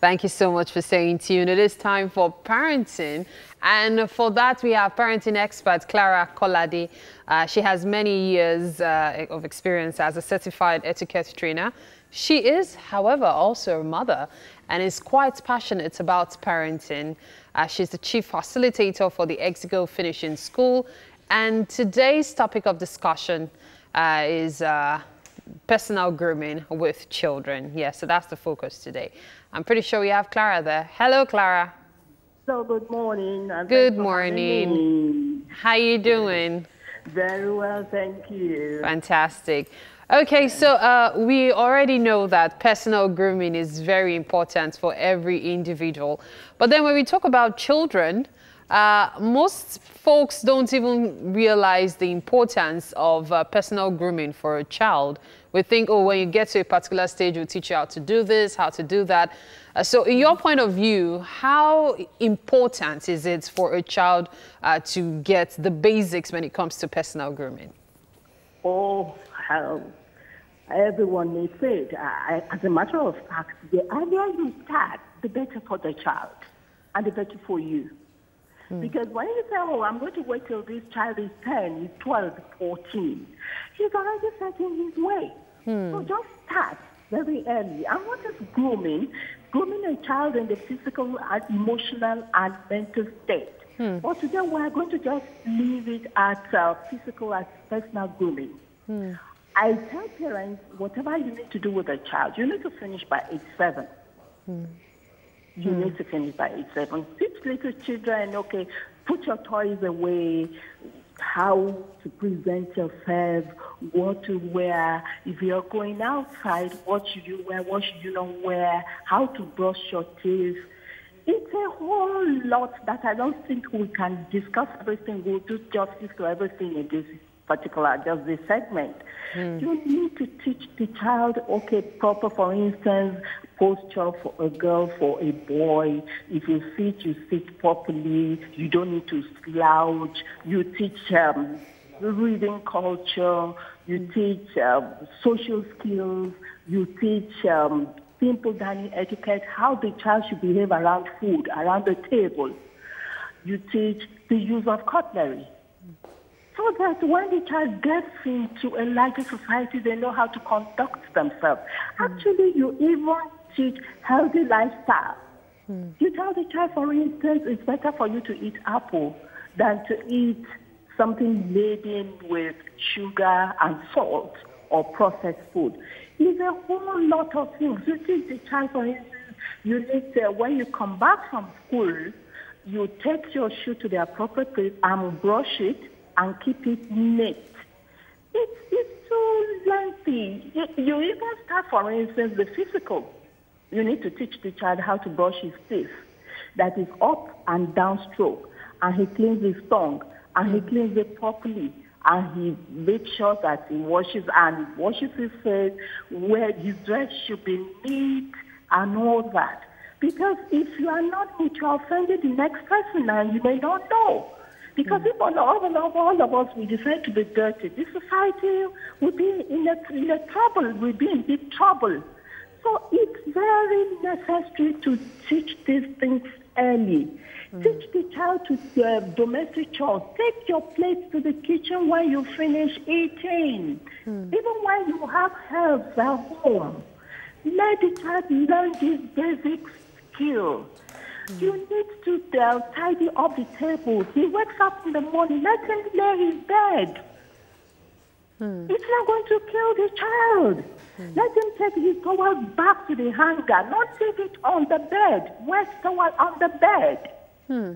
Thank you so much for staying tuned. It is time for parenting. And for that, we have parenting expert Clara Kolade. Uh, she has many years uh, of experience as a certified etiquette trainer. She is, however, also a mother and is quite passionate about parenting. Uh, she's the chief facilitator for the Exigo Finishing School. And today's topic of discussion uh, is uh, personal grooming with children. Yeah, so that's the focus today. I'm pretty sure we have Clara there. Hello, Clara. So good morning. Good morning. How are you doing? Very well, thank you. Fantastic. Okay, so uh, we already know that personal grooming is very important for every individual. But then when we talk about children, uh, most folks don't even realize the importance of uh, personal grooming for a child. We think, oh, when you get to a particular stage, we'll teach you how to do this, how to do that. Uh, so in your point of view, how important is it for a child uh, to get the basics when it comes to personal grooming? Oh, how everyone needs it. I, as a matter of fact, the earlier you start, the better for the child and the better for you. Mm. Because when you say, oh, I'm going to wait till this child is 10, he's 12, 14, he's already set in his way. Mm. So just start very early. And what is grooming? Grooming a child in the physical and emotional and mental state. Hmm. But today we are going to just leave it at uh, physical and personal grooming. Hmm. I tell parents, whatever you need to do with a child, you need to finish by age seven. Hmm you mm. need to finish by age seven. Teach little children, okay, put your toys away, how to present yourself, what to wear. If you're going outside, what should you wear, what should you not wear, how to brush your teeth. It's a whole lot that I don't think we can discuss everything. We'll do justice to everything in this particular, just this segment. Mm. You need to teach the child, okay, proper, for instance, posture for a girl, for a boy. If you sit, you sit properly. You don't need to slouch. You teach um, reading culture. You teach um, social skills. You teach um, simple dining etiquette, how the child should behave around food, around the table. You teach the use of cutlery. So that when the child gets into a larger society, they know how to conduct themselves. Mm. Actually, you even teach healthy lifestyle. Mm. You tell the child, for instance, it's better for you to eat apple than to eat something laden with sugar and salt or processed food. It's a whole lot of things. You teach the child, for instance, you need to, when you come back from school, you take your shoe to the appropriate place and brush it and keep it neat. It's, it's so lengthy. You, you even start, for instance, the physical. You need to teach the child how to brush his teeth. That is up and down stroke. And he cleans his tongue. And he cleans it properly. And he makes sure that he washes and washes his face where his dress should be neat and all that. Because if you are not neat, you are offending the next person and you may not know. Because if all, all, all, all of us we decide to be dirty, this society will be in a, in a trouble, we'll be in big trouble. So it's very necessary to teach these things early. Mm. Teach the child to uh, domestic chores. Take your plate to the kitchen when you finish eating. Mm. Even when you have help at home. Let the child learn these basic skills. Mm. You need to uh, tidy up the table. He wakes up in the morning, let him lay his bed. Hmm. It's not going to kill the child. Hmm. Let him take his towel back to the hanger, not leave it on the bed. Wet towel on the bed. Hmm.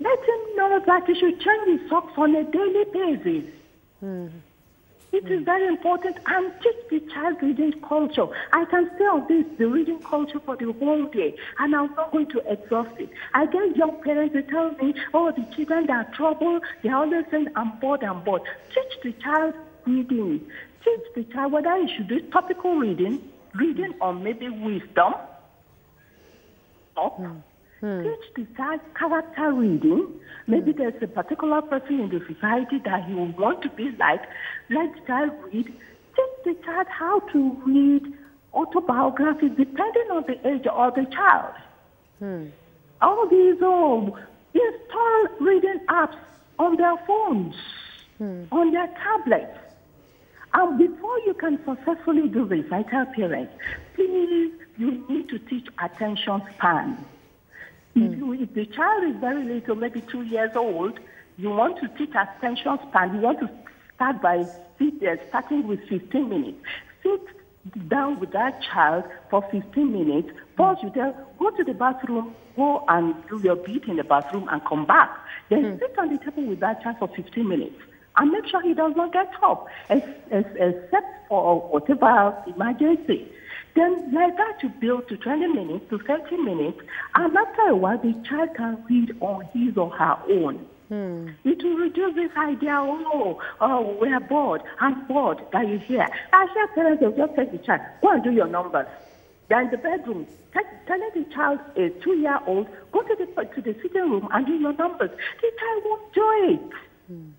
Let him know that he should change his socks on a daily basis. It is very important and teach the child reading culture. I can stay on this, the reading culture for the whole day, and I'm not going to exhaust it. I get young parents who tell me, oh, the children are trouble. They always say, I'm bored, I'm bored. Teach the child reading. Teach the child whether he should do topical reading, reading or maybe wisdom. Mm. Hmm. Teach the child character reading. Maybe hmm. there's a particular person in the society that he would want to be like. Let the child read. Teach the child how to read autobiography depending on the age of the child. Hmm. All these oh, install reading apps on their phones, hmm. on their tablets. And before you can successfully do this, I tell parents, please, you need to teach attention span. Mm. If, you, if the child is very little, maybe two years old, you want to teach attention span. You want to start by sit there, starting with 15 minutes. Sit down with that child for 15 minutes. Pause you tell, go to the bathroom, go and do your beat in the bathroom and come back. Then mm. sit on the table with that child for 15 minutes and make sure he does not get up, except for whatever emergency. Then like that you build to 20 minutes to 30 minutes, and after a while the child can read on his or her own. Hmm. It will reduce this idea, oh, oh, we're bored. I'm bored that you hear. I hear parents will just take the child, go and do your numbers. They're the bedroom, telling the child, a two-year-old, go to the, to the sitting room and do your numbers. The child won't do it. Hmm.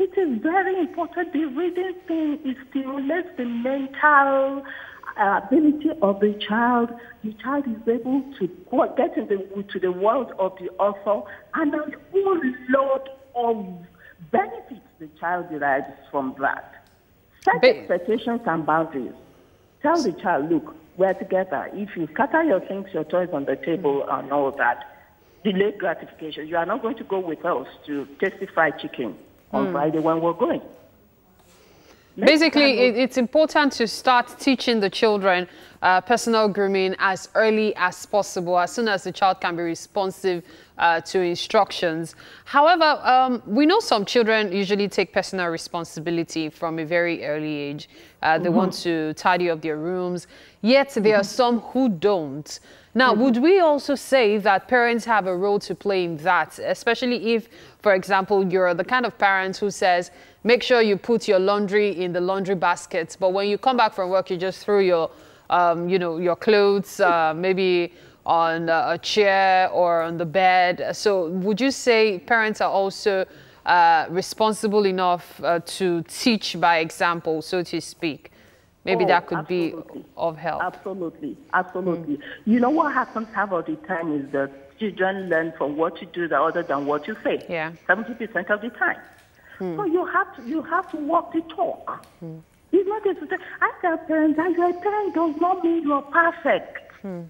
It is very important. The reading thing it stimulates the mental ability of the child. The child is able to get into to the world of the author, and a whole lot of benefits the child derives from that. Set expectations and boundaries. Tell the child, look, we're together. If you scatter your things, your toys on the table, and all that, delay gratification. You are not going to go with us to Tastee Fried Chicken on mm. Friday when we're going. Basically, it, it's important to start teaching the children uh, personal grooming as early as possible, as soon as the child can be responsive uh, to instructions. However, um, we know some children usually take personal responsibility from a very early age. Uh, they mm -hmm. want to tidy up their rooms, yet there mm -hmm. are some who don't. Now, would we also say that parents have a role to play in that, especially if, for example, you're the kind of parent who says, make sure you put your laundry in the laundry basket, but when you come back from work, you just throw your, um, you know, your clothes uh, maybe on a chair or on the bed. So would you say parents are also uh, responsible enough uh, to teach by example, so to speak? Maybe oh, that could absolutely. be of help. Absolutely, absolutely. Mm. You know what happens half of the time is that children learn from what you do other than what you say. Yeah. Seventy percent of the time. Mm. So you have to you have to walk the talk. Mm. It's not just to say, I tell parents that your parent does not mean you're perfect. Mm.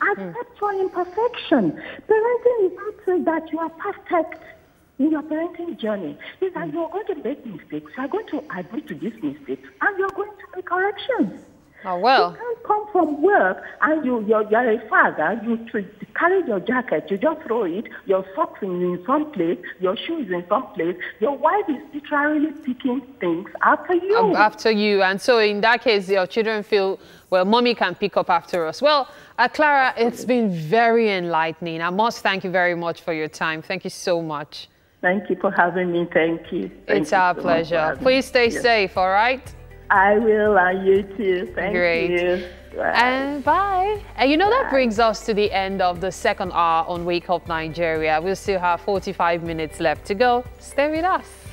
Accept your imperfection. Parenting is not that you are perfect in your parenting journey is that you're going to make mistakes. You're going to agree to these mistakes and you're going to make corrections. Oh, well. You can't come from work and you, you're, you're a father, you carry your jacket, you just throw it, your socks in, in some place, your shoes in some place, your wife is literally picking things after you. After you. And so in that case, your children feel, well, mommy can pick up after us. Well, uh, Clara, it's been very enlightening. I must thank you very much for your time. Thank you so much. Thank you for having me. Thank you. Thank it's you our so pleasure. Please stay yes. safe, all right? I will, and you too. Thank Great. you. Bye. And bye. And you know, bye. that brings us to the end of the second hour on Wake Up Nigeria. We'll still have 45 minutes left to go. Stay with us.